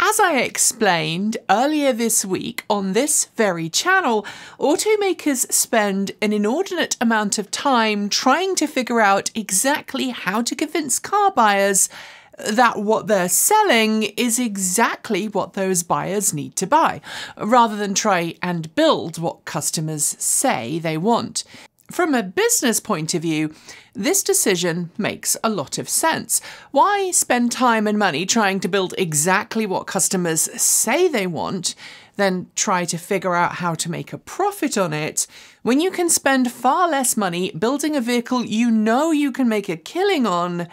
As I explained earlier this week on this very channel, automakers spend an inordinate amount of time trying to figure out exactly how to convince car buyers that what they're selling is exactly what those buyers need to buy, rather than try and build what customers say they want. From a business point of view, this decision makes a lot of sense. Why spend time and money trying to build exactly what customers say they want, then try to figure out how to make a profit on it, when you can spend far less money building a vehicle you know you can make a killing on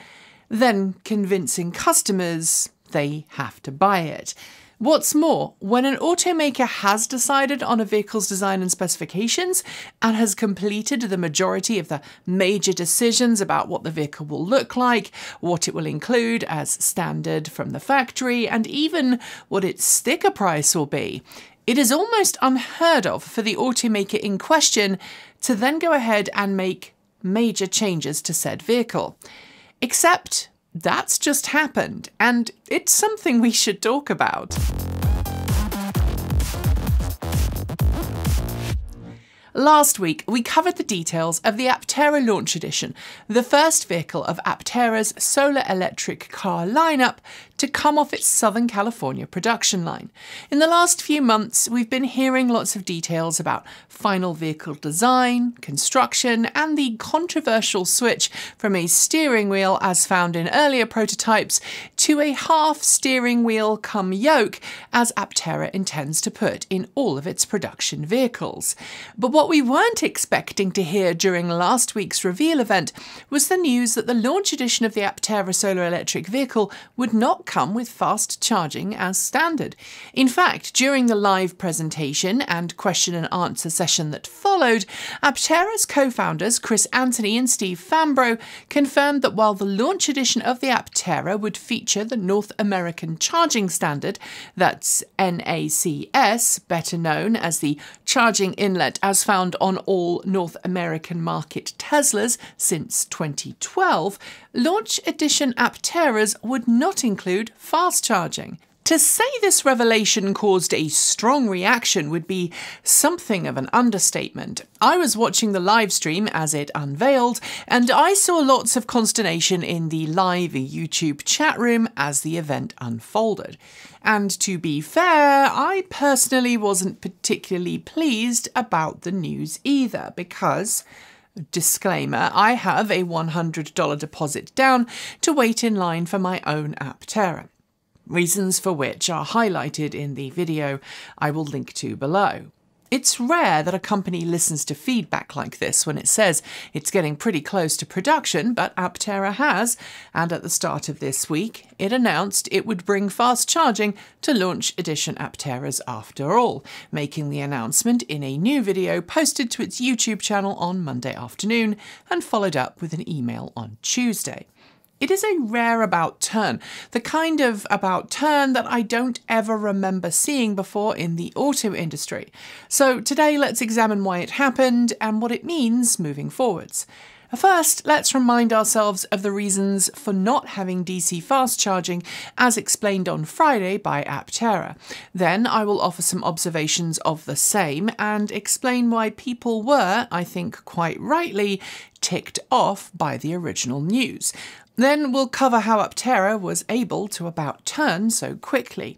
than convincing customers they have to buy it? What's more, when an automaker has decided on a vehicle's design and specifications and has completed the majority of the major decisions about what the vehicle will look like, what it will include as standard from the factory, and even what its sticker price will be, it is almost unheard of for the automaker in question to then go ahead and make major changes to said vehicle. Except that's just happened, and it's something we should talk about. Last week, we covered the details of the Aptera Launch Edition, the first vehicle of Aptera's solar electric car lineup to come off its Southern California production line. In the last few months, we've been hearing lots of details about final vehicle design, construction, and the controversial switch from a steering wheel, as found in earlier prototypes, to a half steering wheel come yoke, as Aptera intends to put in all of its production vehicles. But what what we weren't expecting to hear during last week's reveal event was the news that the launch edition of the Aptera solar electric vehicle would not come with fast charging as standard. In fact, during the live presentation and question and answer session that followed, Aptera's co founders, Chris Anthony and Steve Fambro, confirmed that while the launch edition of the Aptera would feature the North American Charging Standard, that's NACS, better known as the Charging Inlet as found on all North American market Teslas since 2012, launch edition Apteras would not include fast charging. To say this revelation caused a strong reaction would be something of an understatement. I was watching the live stream as it unveiled, and I saw lots of consternation in the live YouTube chat room as the event unfolded. And to be fair, I personally wasn't particularly pleased about the news either, because Disclaimer I have a $100 deposit down to wait in line for my own Aptera reasons for which are highlighted in the video I will link to below. It's rare that a company listens to feedback like this when it says it's getting pretty close to production, but Aptera has, and at the start of this week, it announced it would bring fast charging to launch edition Apteras after all, making the announcement in a new video posted to its YouTube channel on Monday afternoon and followed up with an email on Tuesday. It is a rare about turn, the kind of about turn that I don't ever remember seeing before in the auto industry. So today let's examine why it happened and what it means moving forwards. First, let's remind ourselves of the reasons for not having DC fast charging as explained on Friday by Aptera. Then I will offer some observations of the same and explain why people were, I think quite rightly, ticked off by the original news. Then we'll cover how Aptera was able to about turn so quickly.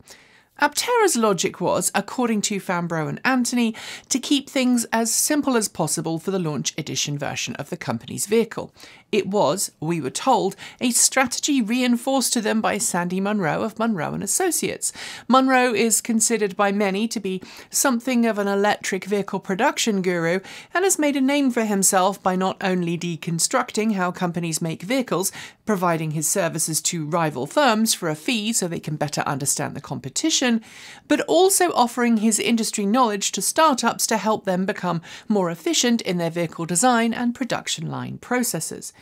Aptera's logic was, according to Fambro and Anthony, to keep things as simple as possible for the launch edition version of the company's vehicle. It was, we were told, a strategy reinforced to them by Sandy Munro of Munro and Associates. Munro is considered by many to be something of an electric vehicle production guru and has made a name for himself by not only deconstructing how companies make vehicles, providing his services to rival firms for a fee so they can better understand the competition, but also offering his industry knowledge to startups to help them become more efficient in their vehicle design and production line processes.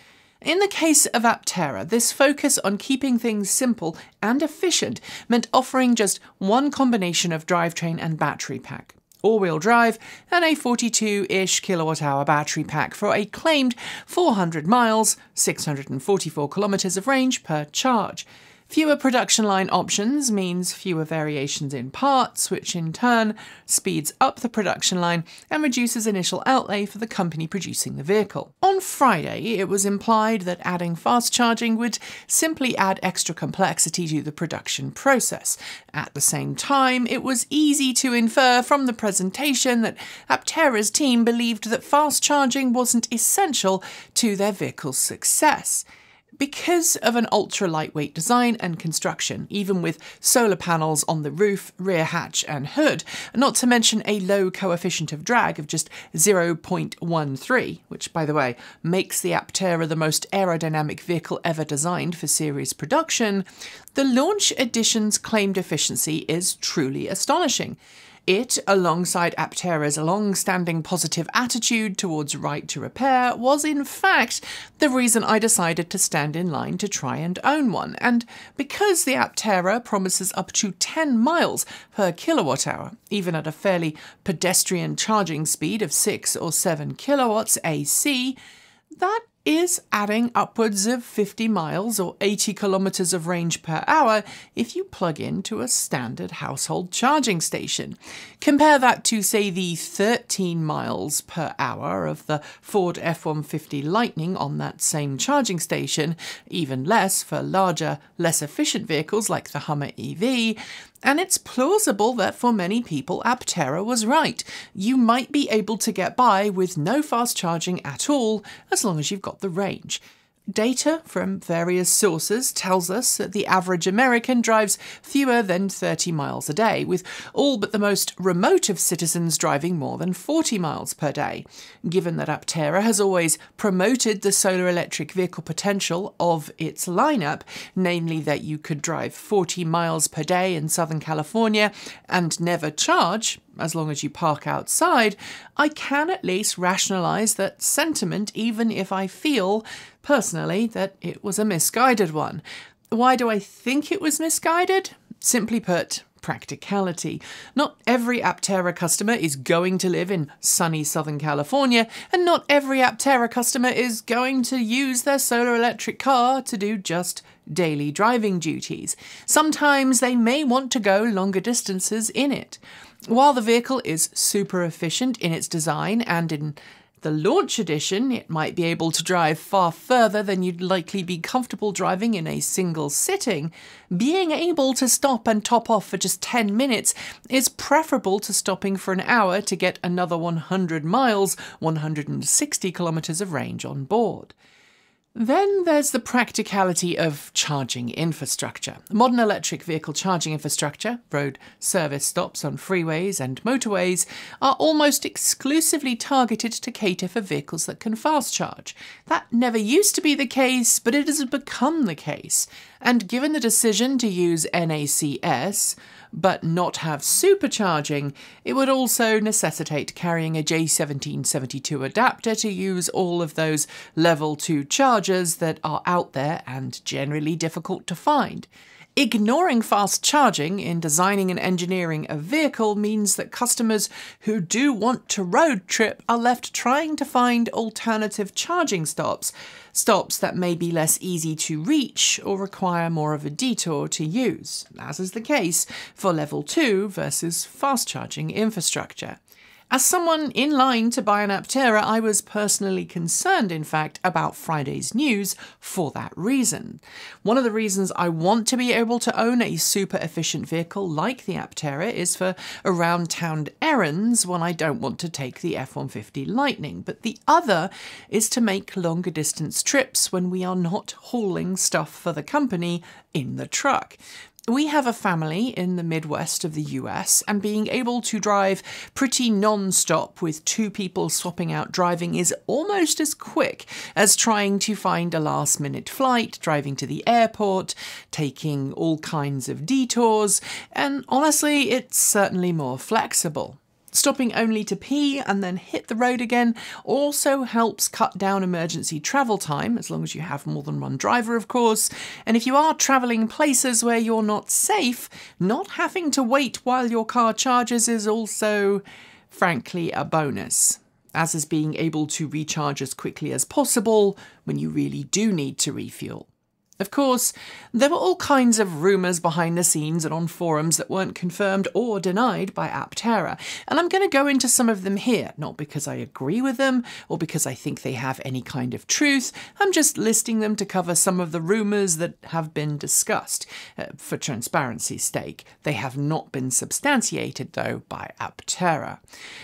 In the case of Aptera, this focus on keeping things simple and efficient meant offering just one combination of drivetrain and battery pack. All-wheel drive and a 42-ish kilowatt-hour battery pack for a claimed 400 miles, 644 kilometers of range per charge. Fewer production line options means fewer variations in parts, which in turn speeds up the production line and reduces initial outlay for the company producing the vehicle. On Friday, it was implied that adding fast charging would simply add extra complexity to the production process. At the same time, it was easy to infer from the presentation that Aptera's team believed that fast charging wasn't essential to their vehicle's success. Because of an ultra lightweight design and construction, even with solar panels on the roof, rear hatch, and hood, not to mention a low coefficient of drag of just 0.13, which, by the way, makes the Aptera the most aerodynamic vehicle ever designed for series production, the Launch Edition's claimed efficiency is truly astonishing. It, alongside Aptera's long standing positive attitude towards right to repair, was in fact the reason I decided to stand in line to try and own one. And because the Aptera promises up to 10 miles per kilowatt hour, even at a fairly pedestrian charging speed of 6 or 7 kilowatts AC, that is adding upwards of 50 miles or 80 kilometers of range per hour if you plug into a standard household charging station. Compare that to, say, the 13 miles per hour of the Ford F 150 Lightning on that same charging station, even less for larger, less efficient vehicles like the Hummer EV. And it's plausible that for many people, Aptera was right. You might be able to get by with no fast charging at all, as long as you've got the range. Data from various sources tells us that the average American drives fewer than 30 miles a day, with all but the most remote of citizens driving more than 40 miles per day. Given that Aptera has always promoted the solar electric vehicle potential of its lineup, namely that you could drive 40 miles per day in Southern California and never charge, as long as you park outside, I can at least rationalise that sentiment, even if I feel, personally, that it was a misguided one. Why do I think it was misguided? Simply put, practicality. Not every Aptera customer is going to live in sunny Southern California, and not every Aptera customer is going to use their solar electric car to do just daily driving duties. Sometimes they may want to go longer distances in it. While the vehicle is super efficient in its design and in the launch edition, it might be able to drive far further than you'd likely be comfortable driving in a single sitting. Being able to stop and top off for just 10 minutes is preferable to stopping for an hour to get another 100 miles, 160 kilometres of range on board. Then there's the practicality of charging infrastructure. Modern electric vehicle charging infrastructure, road service stops on freeways and motorways, are almost exclusively targeted to cater for vehicles that can fast charge. That never used to be the case, but it has become the case. And given the decision to use NACS, but not have supercharging, it would also necessitate carrying a J1772 adapter to use all of those level 2 chargers that are out there and generally difficult to find. Ignoring fast charging in designing and engineering a vehicle means that customers who do want to road trip are left trying to find alternative charging stops, stops that may be less easy to reach or require more of a detour to use, as is the case for level 2 versus fast charging infrastructure. As someone in line to buy an Aptera, I was personally concerned, in fact, about Friday's news for that reason. One of the reasons I want to be able to own a super efficient vehicle like the Aptera is for around town errands when I don't want to take the F 150 Lightning, but the other is to make longer distance trips when we are not hauling stuff for the company in the truck we have a family in the Midwest of the US, and being able to drive pretty non stop with two people swapping out driving is almost as quick as trying to find a last minute flight, driving to the airport, taking all kinds of detours, and honestly, it's certainly more flexible. Stopping only to pee and then hit the road again also helps cut down emergency travel time, as long as you have more than one driver, of course. And if you are travelling places where you're not safe, not having to wait while your car charges is also, frankly, a bonus. As is being able to recharge as quickly as possible when you really do need to refuel. Of course, there were all kinds of rumours behind the scenes and on forums that weren't confirmed or denied by Aptera, and I'm going to go into some of them here, not because I agree with them or because I think they have any kind of truth, I'm just listing them to cover some of the rumours that have been discussed. Uh, for transparency's sake, they have not been substantiated, though, by Aptera.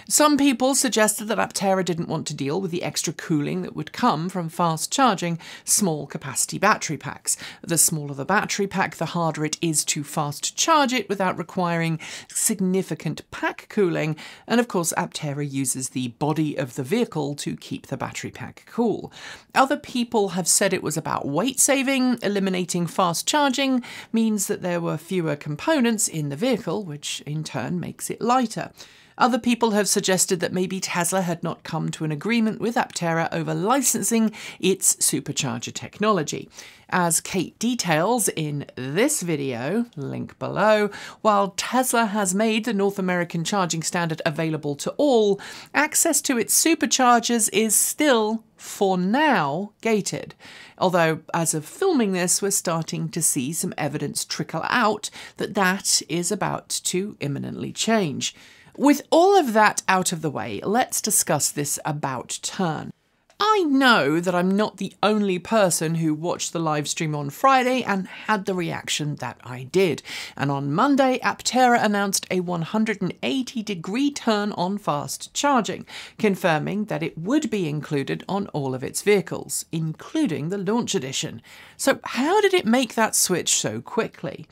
Some people suggested that Aptera didn't want to deal with the extra cooling that would come from fast charging small capacity battery packs packs. The smaller the battery pack, the harder it is to fast charge it without requiring significant pack cooling. And of course, Aptera uses the body of the vehicle to keep the battery pack cool. Other people have said it was about weight saving. Eliminating fast charging means that there were fewer components in the vehicle, which in turn makes it lighter. Other people have suggested that maybe Tesla had not come to an agreement with Aptera over licensing its supercharger technology. As Kate details in this video, link below, while Tesla has made the North American charging standard available to all, access to its superchargers is still, for now, gated. Although, as of filming this, we're starting to see some evidence trickle out that that is about to imminently change. With all of that out of the way, let's discuss this about turn. I know that I'm not the only person who watched the live stream on Friday and had the reaction that I did. And on Monday, Aptera announced a 180 degree turn on fast charging, confirming that it would be included on all of its vehicles, including the launch edition. So, how did it make that switch so quickly?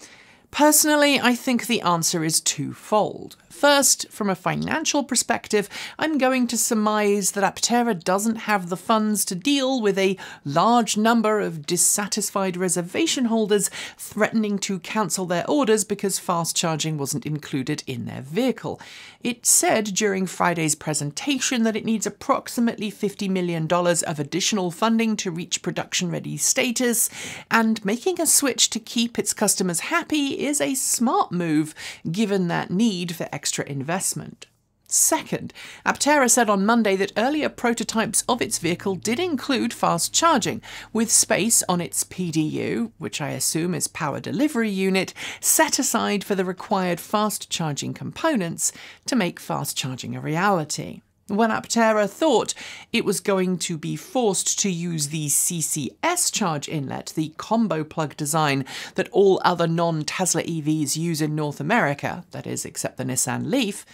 Personally, I think the answer is twofold. First, from a financial perspective, I'm going to surmise that Aptera doesn't have the funds to deal with a large number of dissatisfied reservation holders threatening to cancel their orders because fast charging wasn't included in their vehicle. It said during Friday's presentation that it needs approximately $50 million of additional funding to reach production ready status, and making a switch to keep its customers happy is a smart move given that need for extra investment. Second, Aptera said on Monday that earlier prototypes of its vehicle did include fast charging, with space on its PDU, which I assume is power delivery unit, set aside for the required fast charging components to make fast charging a reality. When Aptera thought it was going to be forced to use the CCS charge inlet, the combo plug design that all other non Tesla EVs use in North America, that is, except the Nissan Leaf,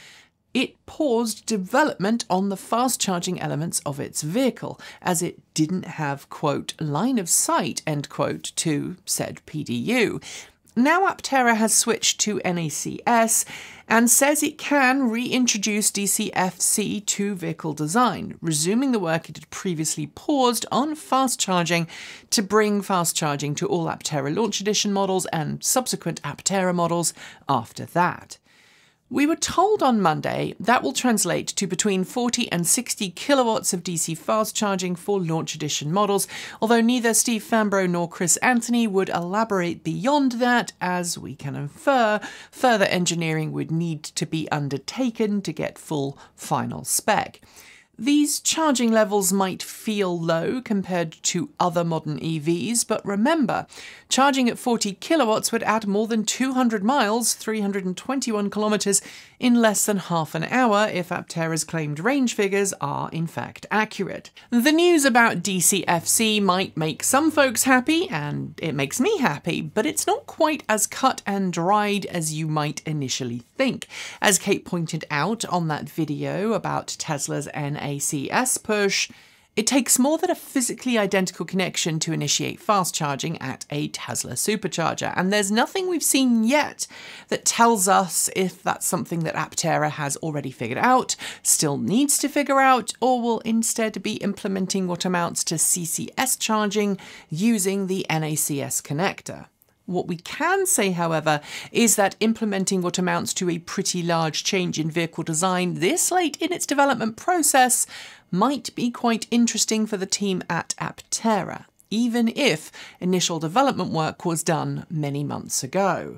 it paused development on the fast charging elements of its vehicle, as it didn't have, quote, line of sight, end quote, to said PDU. Now Aptera has switched to NACS and says it can reintroduce DCFC to vehicle design, resuming the work it had previously paused on fast charging to bring fast charging to all Aptera Launch Edition models and subsequent Aptera models after that. We were told on Monday that will translate to between 40 and 60 kilowatts of DC fast charging for launch edition models, although neither Steve Fambro nor Chris Anthony would elaborate beyond that, as we can infer, further engineering would need to be undertaken to get full final spec. These charging levels might feel low compared to other modern EVs, but remember, charging at 40 kilowatts would add more than 200 miles, 321 kilometres, in less than half an hour if Aptera's claimed range figures are in fact accurate. The news about DCFC might make some folks happy, and it makes me happy, but it's not quite as cut and dried as you might initially think. As Kate pointed out on that video about Tesla's NACS push, it takes more than a physically identical connection to initiate fast charging at a Tesla supercharger, and there's nothing we've seen yet that tells us if that's something that Aptera has already figured out, still needs to figure out, or will instead be implementing what amounts to CCS charging using the NACS connector. What we can say, however, is that implementing what amounts to a pretty large change in vehicle design this late in its development process might be quite interesting for the team at Aptera, even if initial development work was done many months ago.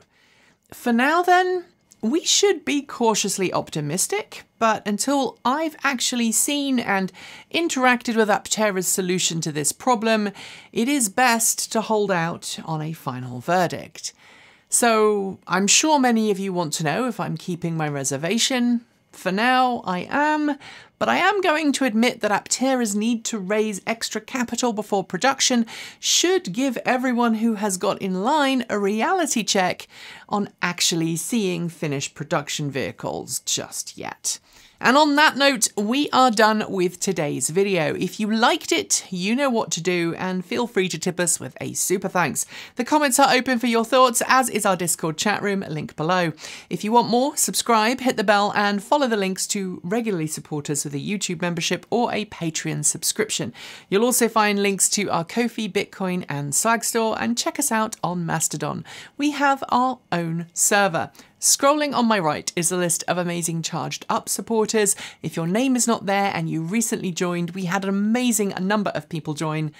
For now, then, we should be cautiously optimistic, but until I've actually seen and interacted with Aptera's solution to this problem, it is best to hold out on a final verdict. So, I'm sure many of you want to know if I'm keeping my reservation. For now, I am, but I am going to admit that Aptera's need to raise extra capital before production should give everyone who has got in line a reality check on actually seeing finished production vehicles just yet. And on that note, we are done with today's video. If you liked it, you know what to do, and feel free to tip us with a super thanks. The comments are open for your thoughts, as is our Discord chat room, link below. If you want more, subscribe, hit the bell, and follow the links to regularly support us with a YouTube membership or a Patreon subscription. You'll also find links to our Ko-fi, Bitcoin, and Swag store, and check us out on Mastodon. We have our own server. Scrolling on my right is a list of amazing Charged Up supporters. If your name is not there and you recently joined, we had an amazing number of people join.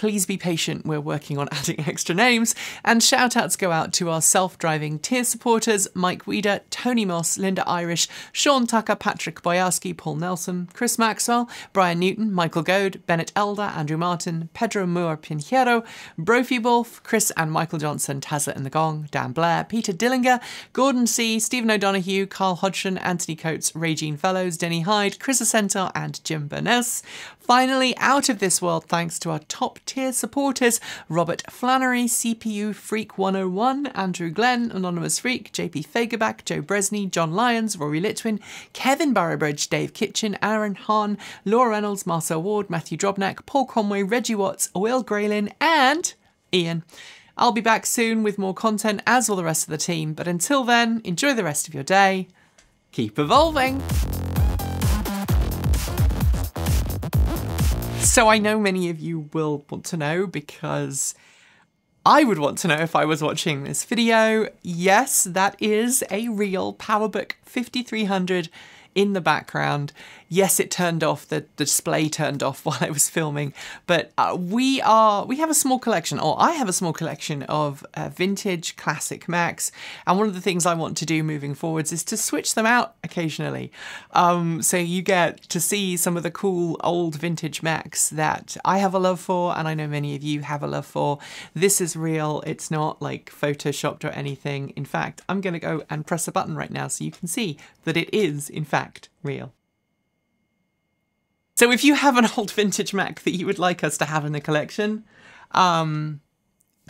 Please be patient, we're working on adding extra names. And shout outs go out to our self driving tier supporters Mike Weeder, Tony Moss, Linda Irish, Sean Tucker, Patrick Boyarski, Paul Nelson, Chris Maxwell, Brian Newton, Michael Goad, Bennett Elder, Andrew Martin, Pedro Moore Pinheiro, Brophy Wolf, Chris and Michael Johnson, Tazza and the Gong, Dan Blair, Peter Dillinger, Gordon C., Stephen O'Donoghue, Carl Hodgson, Anthony Coates, Regine Fellows, Denny Hyde, Chris Ascento, and Jim Burness. Finally, out of this world, thanks to our top tier supporters Robert Flannery, CPU Freak 101, Andrew Glenn, Anonymous Freak, JP Fagerback, Joe Bresney, John Lyons, Rory Litwin, Kevin Barrowbridge, Dave Kitchen, Aaron Hahn, Laura Reynolds, Marcel Ward, Matthew Drobnak, Paul Conway, Reggie Watts, Will Graylin, and Ian. I'll be back soon with more content, as will the rest of the team, but until then, enjoy the rest of your day. Keep evolving! So I know many of you will want to know because I would want to know if I was watching this video. Yes, that is a real PowerBook 5300 in the background. Yes, it turned off, the, the display turned off while I was filming, but uh, we are, we have a small collection, or I have a small collection of uh, vintage classic Macs, and one of the things I want to do moving forwards is to switch them out occasionally. Um, so you get to see some of the cool old vintage Macs that I have a love for, and I know many of you have a love for. This is real, it's not like photoshopped or anything. In fact, I'm gonna go and press a button right now so you can see that it is, in fact, real. So if you have an old vintage Mac that you would like us to have in the collection, um,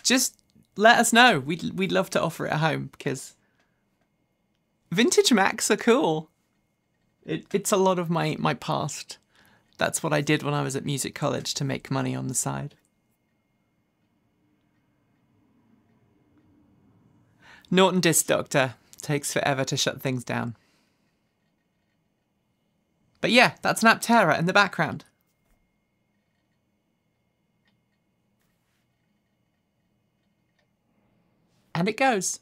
just let us know. We'd, we'd love to offer it at home because vintage Macs are cool. It, it's a lot of my, my past. That's what I did when I was at music college to make money on the side. Norton Disk Doctor takes forever to shut things down. But yeah, that's an Aptera in the background. And it goes.